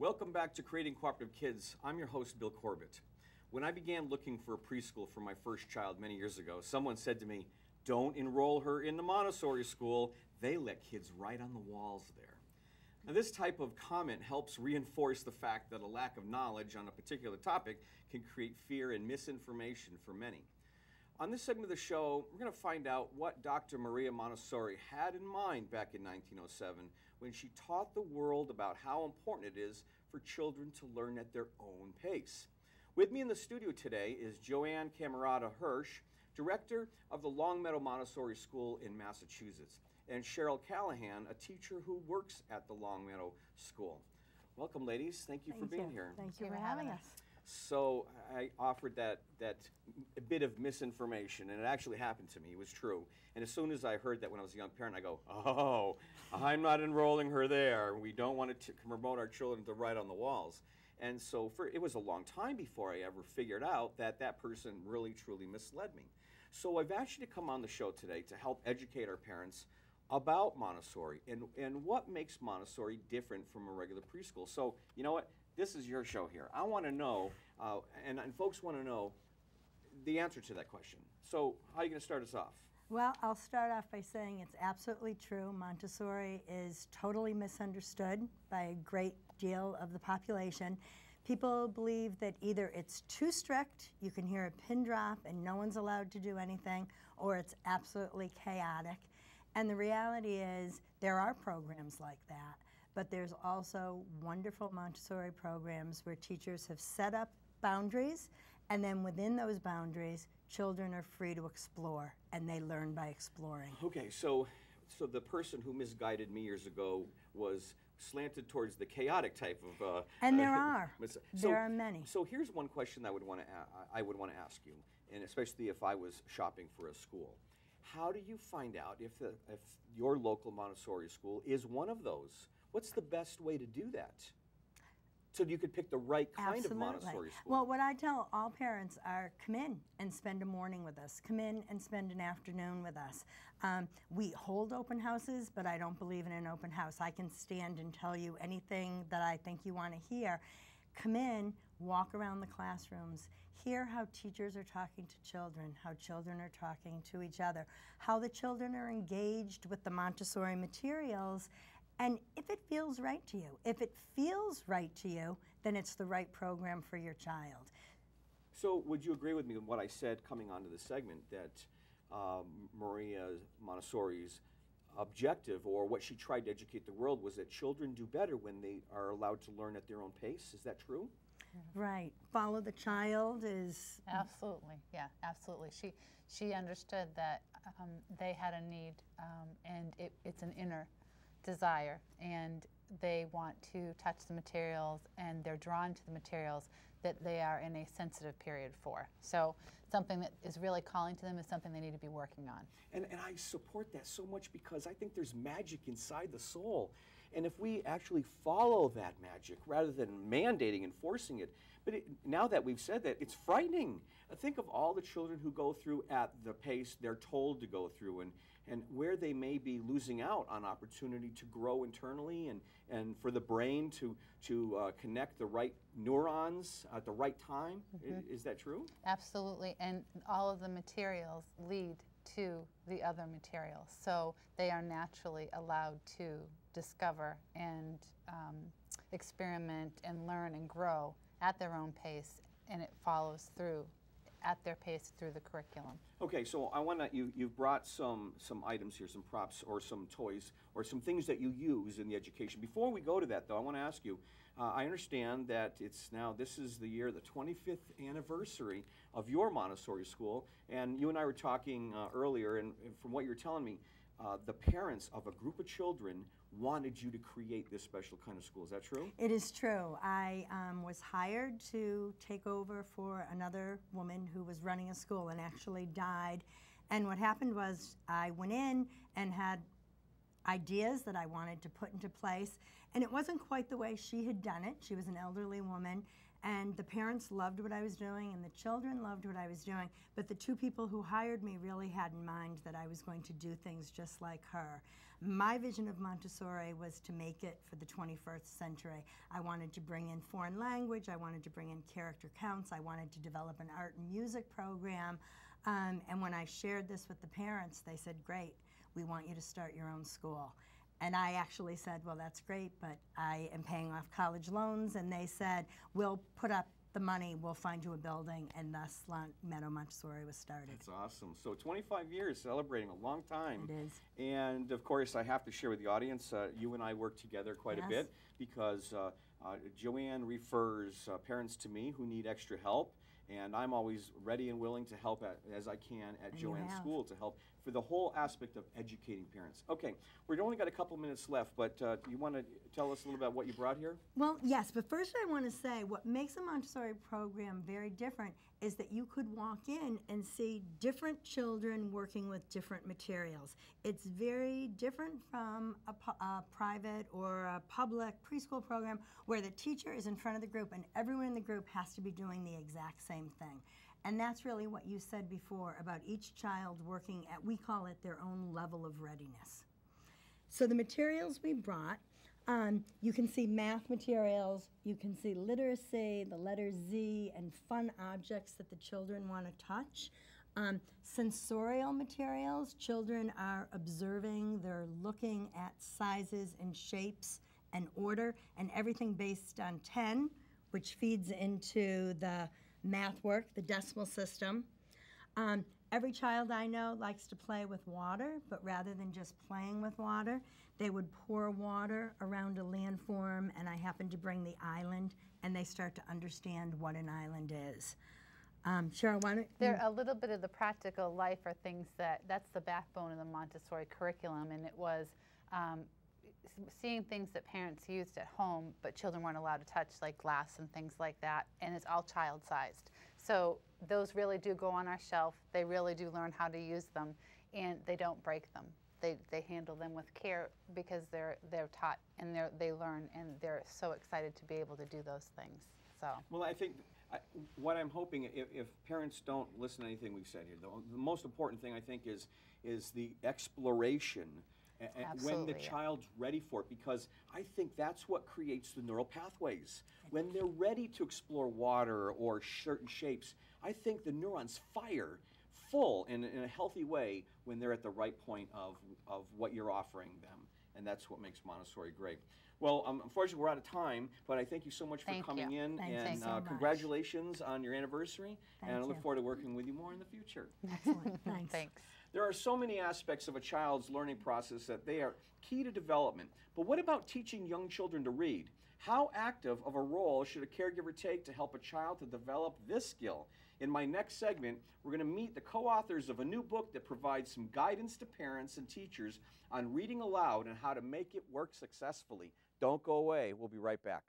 Welcome back to Creating Cooperative Kids. I'm your host, Bill Corbett. When I began looking for a preschool for my first child many years ago, someone said to me, Don't enroll her in the Montessori school. They let kids write on the walls there. Now, this type of comment helps reinforce the fact that a lack of knowledge on a particular topic can create fear and misinformation for many. On this segment of the show, we're going to find out what Dr. Maria Montessori had in mind back in 1907 when she taught the world about how important it is for children to learn at their own pace. With me in the studio today is Joanne Camerota Hirsch, director of the Longmeadow Montessori School in Massachusetts, and Cheryl Callahan, a teacher who works at the Longmeadow School. Welcome, ladies. Thank you Thank for being you. here. Thank you for having us. So I offered that that bit of misinformation, and it actually happened to me. It was true. And as soon as I heard that when I was a young parent, I go, "Oh, I'm not enrolling her there. We don't want to promote our children to write on the walls." And so for it was a long time before I ever figured out that that person really truly misled me. So I've asked you to come on the show today to help educate our parents about Montessori and, and what makes Montessori different from a regular preschool. So, you know what? This is your show here. I want to know, uh, and, and folks want to know the answer to that question. So, how are you going to start us off? Well, I'll start off by saying it's absolutely true. Montessori is totally misunderstood by a great deal of the population. People believe that either it's too strict, you can hear a pin drop and no one's allowed to do anything, or it's absolutely chaotic. And the reality is, there are programs like that. But there's also wonderful Montessori programs where teachers have set up boundaries, and then within those boundaries, children are free to explore, and they learn by exploring. Okay, so so the person who misguided me years ago was slanted towards the chaotic type of. Uh, And there uh, are. mis- There are many. So here's one question I would want to I would want to ask you, and especially if I was shopping for a school. How do you find out if the, if your local Montessori school is one of those? What's the best way to do that? So you could pick the right kind of Montessori school. Well, what I tell all parents are come in and spend a morning with us. Come in and spend an afternoon with us. Um, we hold open houses, but I don't believe in an open house. I can stand and tell you anything that I think you want to hear. Come in, walk around the classrooms, hear how teachers are talking to children, how children are talking to each other, how the children are engaged with the Montessori materials, and if it feels right to you, if it feels right to you, then it's the right program for your child. So, would you agree with me with what I said coming onto the segment that um, Maria Montessori's objective or what she tried to educate the world was that children do better when they are allowed to learn at their own pace? Is that true? Right. Follow the child is Absolutely, yeah, absolutely. She she understood that um, they had a need, um, and it, it's an inner desire, and they want to touch the materials, and they're drawn to the materials that they are in a sensitive period for. So something that is really calling to them is something they need to be working on. And, and I support that so much because I think there's magic inside the soul. And if we actually follow that magic rather than mandating and forcing it, but it, now that we've said that, it's frightening. Think of all the children who go through at the pace they're told to go through and, and where they may be losing out on opportunity to grow internally and, and for the brain to, to uh, connect the right neurons at the right time. I- Is that true? Absolutely, and all of the materials lead to the other materials. So they are naturally allowed to discover and um, experiment and learn and grow at their own pace, and it follows through at their pace through the curriculum. Okay, so I want to, you, you've brought some, some items here, some props or some toys or some things that you use in the education. Before we go to that, though, I want to ask you, uh, I understand that it's now, this is the year, the 25th anniversary of your Montessori school, and you and I were talking uh, earlier, and, and from what you're telling me, uh, the parents of a group of children wanted you to create this special kind of school. Is that true? It is true. I um, was hired to take over for another woman who was running a school and actually died. And what happened was I went in and had ideas that I wanted to put into place. And it wasn't quite the way she had done it. She was an elderly woman. And the parents loved what I was doing, and the children loved what I was doing. But the two people who hired me really had in mind that I was going to do things just like her. My vision of Montessori was to make it for the 21st century. I wanted to bring in foreign language, I wanted to bring in character counts, I wanted to develop an art and music program. Um, and when I shared this with the parents, they said, Great, we want you to start your own school. And I actually said, Well, that's great, but I am paying off college loans. And they said, We'll put up the money, we'll find you a building. And thus Lon- Meadow Montessori was started. That's awesome. So 25 years, celebrating a long time. It is. And of course, I have to share with the audience, uh, you and I work together quite a bit because uh, uh, Joanne refers uh, parents to me who need extra help. And I'm always ready and willing to help at, as I can at And Joanne's school to help for the whole aspect of educating parents. Okay, we've only got a couple minutes left, but uh, you want to tell us a little about what you brought here? Well, yes, but first I want to say what makes a Montessori program very different is that you could walk in and see different children working with different materials. It's very different from a, a private or a public preschool program where the teacher is in front of the group and everyone in the group has to be doing the exact same thing. And that's really what you said before about each child working at, we call it their own level of readiness. So the materials we brought, um, you can see math materials, you can see literacy, the letter Z, and fun objects that the children want to touch. Um, sensorial materials, children are observing, they're looking at sizes and shapes and order, and everything based on 10, which feeds into the math work, the decimal system. Um, every child I know likes to play with water, but rather than just playing with water, they would pour water around a landform, and I happen to bring the island, and they start to understand what an island is. Um, Cheryl, why don't There, a little bit of the practical life are things that, that's the backbone of the Montessori curriculum, and it was um, seeing things that parents used at home, but children weren't allowed to touch, like glass and things like that, and it's all child-sized. So those really do go on our shelf. They really do learn how to use them, and they don't break them. They, they handle them with care because they're, they're taught and they're, they learn, and they're so excited to be able to do those things. So. Well, I think I, what I'm hoping, if, if parents don't listen to anything we've said here, the, the most important thing I think is is the exploration a- a- when the child's ready for it, because I think that's what creates the neural pathways. When they're ready to explore water or certain shapes, I think the neurons fire full in, in a healthy way when they're at the right point of, of what you're offering them. And that's what makes Montessori great. Well, um, unfortunately, we're out of time, but I thank you so much for Thank coming you. in. Thank you and so uh, much. congratulations on your anniversary. and I look you. forward to working with you more in the future. Excellent, thanks. Thanks. There are so many aspects of a child's learning process that they are key to development. But what about teaching young children to read? How active of a role should a caregiver take to help a child to develop this skill? In my next segment, we're going to meet the co authors of a new book that provides some guidance to parents and teachers on reading aloud and how to make it work successfully. Don't go away. We'll be right back.